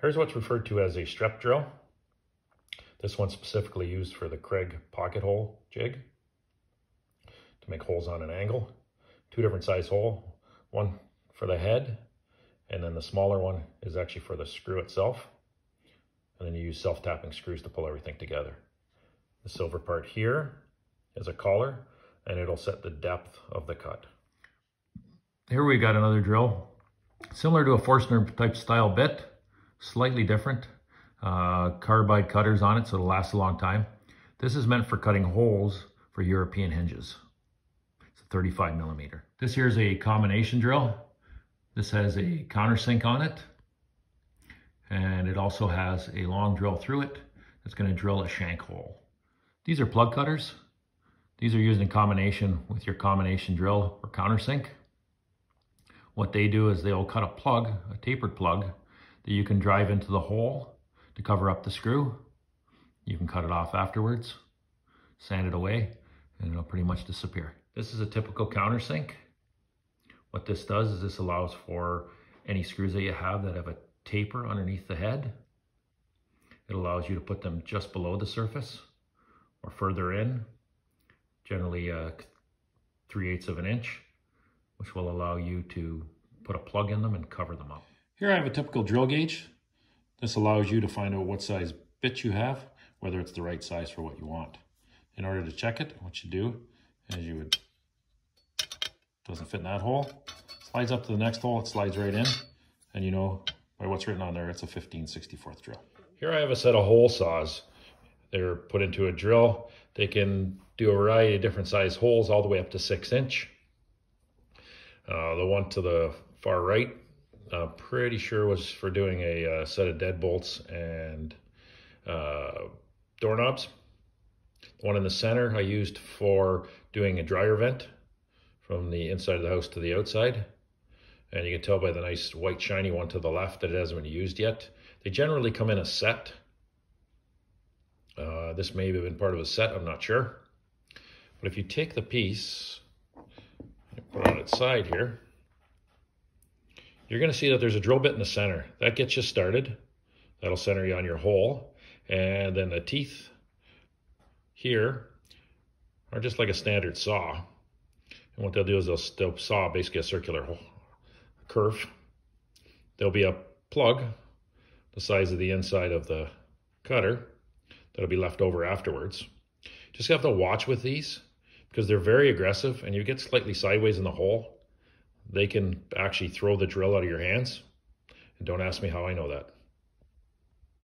Here's what's referred to as a step drill. This one's specifically used for the Kreg pocket hole jig to make holes on an angle. Two different size hole, one for the head, and then the smaller one is actually for the screw itself. And then you use self-tapping screws to pull everything together. The silver part here is a collar, and it'll set the depth of the cut. Here we got another drill, similar to a Forstner type style bit, slightly different. Uh, carbide cutters on it, so it'll last a long time. This is meant for cutting holes for European hinges. It's a 35 millimeter. This here is a combination drill. This has a countersink on it. And it also has a long drill through it that's gonna drill a shank hole. These are plug cutters. These are used in combination with your combination drill or countersink. What they do is they'll cut a plug, a tapered plug, that you can drive into the hole to cover up the screw. You can cut it off afterwards, sand it away, and it'll pretty much disappear. This is a typical countersink. What this does is this allows for any screws that you have that have a taper underneath the head. It allows you to put them just below the surface or further in, generally uh, 3 eighths of an inch, which will allow you to put a plug in them and cover them up. Here I have a typical drill gauge. This allows you to find out what size bit you have, whether it's the right size for what you want. In order to check it, what you do is you would, doesn't fit in that hole, slides up to the next hole, it slides right in, and you know by what's written on there, it's a 15 64th drill. Here I have a set of hole saws. They're put into a drill. They can do a variety of different size holes all the way up to six inch. Uh, the one to the far right uh, pretty sure was for doing a, uh, set of deadbolts and uh, doorknobs. The one in the center I used for doing a dryer vent from the inside of the house to the outside. And you can tell by the nice white shiny one to the left that it hasn't been used yet. They generally come in a set. Uh, this may have been part of a set, I'm not sure. But if you take the piece, and put it on its side here, you're going to see that there's a drill bit in the center. That gets you started. That'll center you on your hole. And then the teeth here are just like a standard saw. And what they'll do is they'll, they'll saw basically a circular curve. There'll be a plug the size of the inside of the cutter that'll be left over afterwards. Just have to watch with these because they're very aggressive and you get slightly sideways in the hole they can actually throw the drill out of your hands. And don't ask me how I know that.